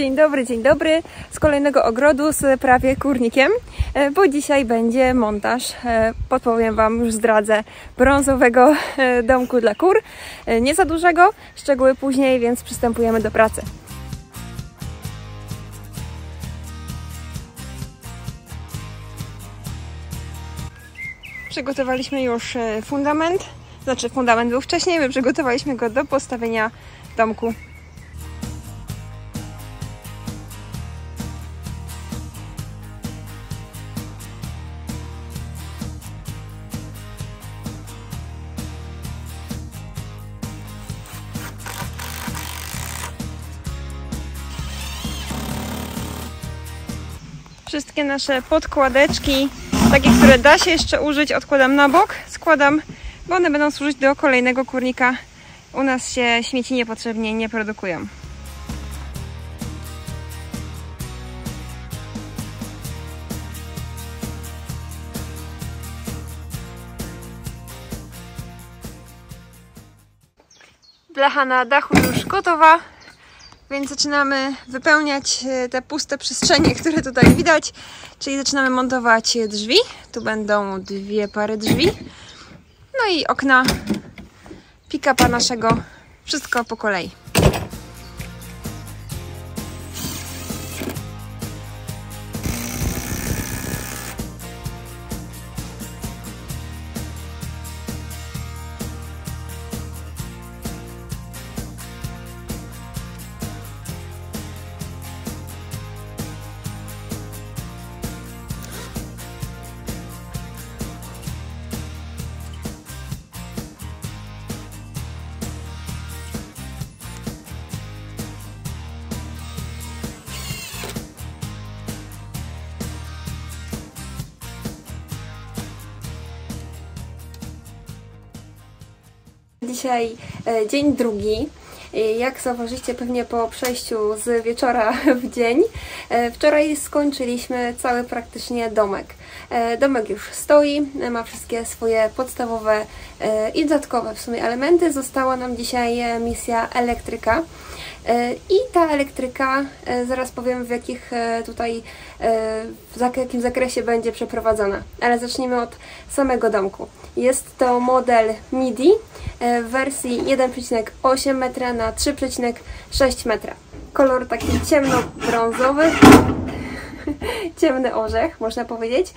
Dzień dobry, dzień dobry. Z kolejnego ogrodu z prawie kurnikiem, e, bo dzisiaj będzie montaż. e, Podpowiem Wam, już zdradzę, brązowego e, domku dla kur. Nie za dużego, szczegóły później, więc przystępujemy do pracy. Przygotowaliśmy już fundament, znaczy fundament był wcześniej, my przygotowaliśmy go do postawienia domku. Wszystkie nasze podkładeczki, takie, które da się jeszcze użyć, odkładam na bok, składam, bo one będą służyć do kolejnego kurnika. U nas się śmieci niepotrzebnie nie produkują. Blacha na dachu już gotowa, więc zaczynamy wypełniać e, te puste przestrzenie, które tutaj widać. Czyli zaczynamy montować drzwi. Tu będą dwie pary drzwi. No i okna pick-upa naszego. Wszystko po kolei. Dzisiaj e, dzień drugi. Jak zauważyliście pewnie po przejściu z wieczora w dzień, e, wczoraj skończyliśmy cały praktycznie domek. E, Domek już stoi, ma wszystkie swoje podstawowe i dodatkowe w sumie elementy. Została nam dzisiaj misja elektryka. E, I ta elektryka, e, zaraz powiem w jakich e, tutaj, w jakim zakresie będzie przeprowadzona. Ale zacznijmy od samego domku. Jest to model MIDI w wersji 1,8 metra na 3,6 metra. Kolor taki ciemnobrązowy, ciemny orzech, można powiedzieć,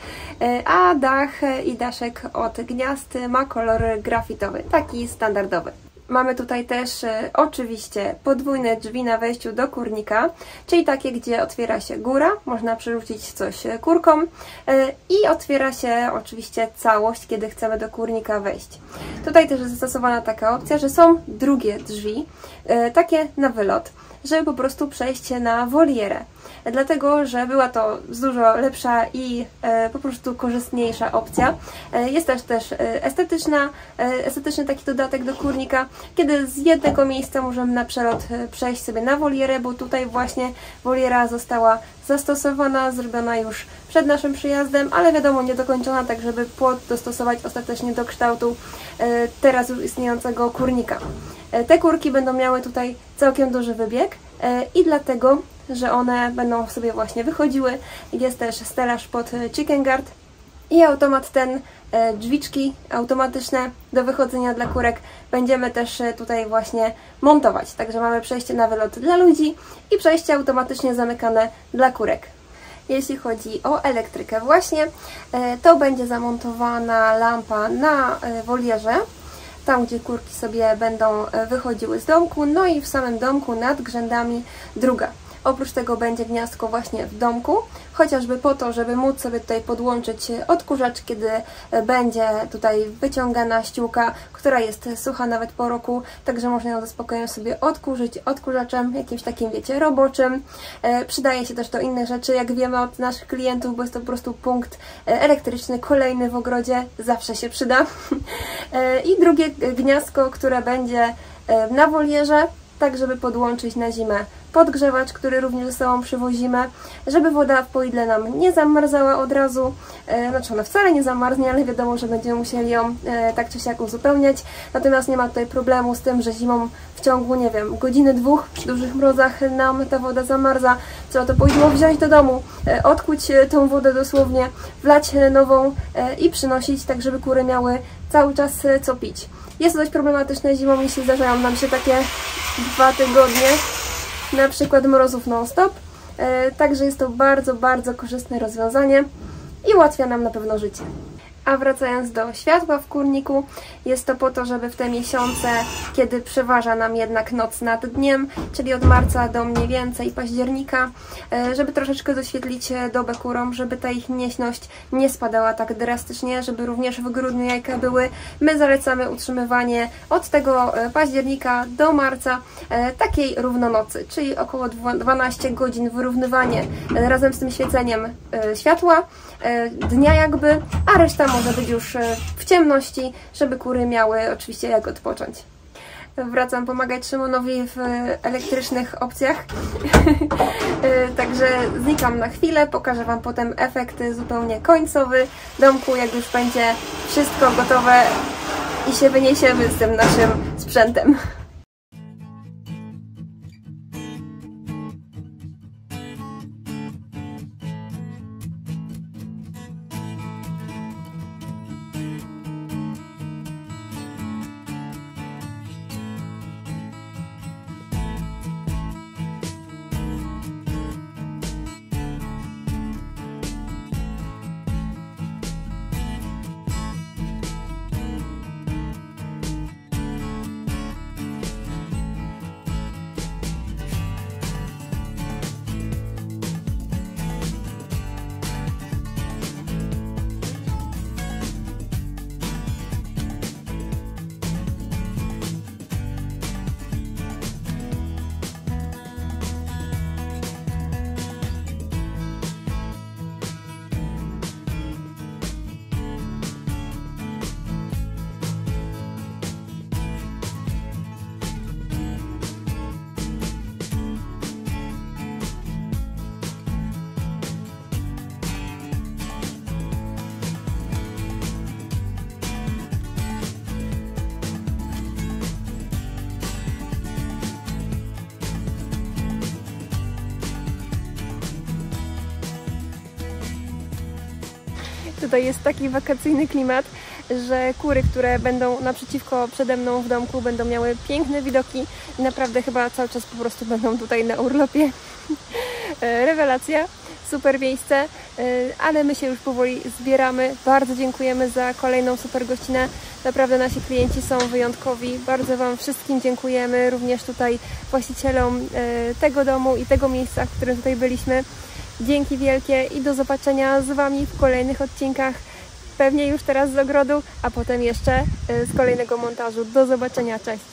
a dach i daszek od gniazd ma kolor grafitowy, taki standardowy. Mamy tutaj też e, oczywiście podwójne drzwi na wejściu do kurnika, czyli takie, gdzie otwiera się góra, można przerzucić coś e, kurką e, i otwiera się oczywiście całość, kiedy chcemy do kurnika wejść. Tutaj też jest zastosowana taka opcja, że są drugie drzwi, takie na wylot, żeby po prostu przejść na wolierę dlatego że była to dużo lepsza i e, po prostu korzystniejsza opcja. E, jest też też e, estetyczna, estetyczny taki dodatek do kurnika, kiedy z jednego miejsca możemy na przelot przejść sobie na wolierę, bo tutaj właśnie woliera została zastosowana, zrobiona już przed naszym przyjazdem, ale wiadomo niedokończona, tak żeby płot dostosować ostatecznie do kształtu teraz już istniejącego kurnika. Te kurki będą miały tutaj całkiem duży wybieg e, i dlatego, że one będą sobie właśnie wychodziły. Jest też stelaż pod chicken guard i automat ten, e, drzwiczki automatyczne do wychodzenia dla kurek będziemy też e, tutaj właśnie montować. Także mamy przejście na wylot dla ludzi i przejście automatycznie zamykane dla kurek. Jeśli chodzi o elektrykę właśnie, to będzie zamontowana lampa na wolierze, tam gdzie kurki sobie będą e, wychodziły z domku, no i w samym domku nad grzędami druga. Oprócz tego będzie gniazdko właśnie w domku, chociażby po to, żeby móc sobie tutaj podłączyć odkurzacz, kiedy e, będzie tutaj wyciągana ściółka, która jest sucha nawet po roku, także można ją ze spokojem sobie odkurzyć odkurzaczem, jakimś takim, wiecie, roboczym. E, Przydaje się też do innych rzeczy, jak wiemy od naszych klientów, bo jest to po prostu punkt e, elektryczny, kolejny w ogrodzie, zawsze się przyda. E, I drugie gniazdko, które będzie e, na wolierze, tak żeby podłączyć na zimę podgrzewacz, który również ze sobą przywozimy, żeby woda w poidle nam nie zamarzała od razu, e, znaczy ona wcale nie zamarznie, ale wiadomo, że będziemy musieli ją e, tak czy siak uzupełniać, natomiast nie ma tutaj problemu z tym, że zimą w ciągu, nie wiem, godziny, dwóch przy dużych mrozach nam ta woda zamarza, trzeba to poidło wziąć do domu, e, odkuć tą wodę dosłownie, wlać nową i przynosić, tak żeby kury miały cały czas e, co pić. Jest to dość problematyczne zimą, jeśli zdarzają nam się takie dwa tygodnie, na przykład mrozów non-stop. E, Także jest to bardzo, bardzo korzystne rozwiązanie i ułatwia nam na pewno życie. A wracając do światła w kurniku, jest to po to, żeby w te miesiące, kiedy przeważa nam jednak noc nad dniem, czyli od marca do mniej więcej października, e, żeby troszeczkę doświetlić e, dobę kurom, żeby ta ich nieśność nie spadała tak drastycznie, żeby również w grudniu jajka były. My zalecamy utrzymywanie od tego e, października do marca takiej równonocy, czyli około dwa- 12 godzin wyrównywanie razem z tym świeceniem światła, dnia jakby, a reszta może być już e, w ciemności, żeby kury miały oczywiście jak odpocząć. Wracam pomagać Szymonowi w e, elektrycznych opcjach. E, Także znikam na chwilę, pokażę Wam potem efekt zupełnie końcowy domku, jak już będzie wszystko gotowe i się wyniesiemy z tym naszym sprzętem. Tutaj jest taki wakacyjny klimat, że kury, które będą naprzeciwko przede mną w domku, będą miały piękne widoki naprawdę chyba cały czas po prostu będą tutaj na urlopie. E, Rewelacja, super miejsce, e, ale my się już powoli zbieramy. Bardzo dziękujemy za kolejną super gościnę. Naprawdę nasi klienci są wyjątkowi. Bardzo Wam wszystkim dziękujemy, również tutaj właścicielom e, tego domu i tego miejsca, w którym tutaj byliśmy. Dzięki wielkie i do zobaczenia z Wami w kolejnych odcinkach. Pewnie już teraz z ogrodu, a potem jeszcze e, z kolejnego montażu. Do zobaczenia, cześć!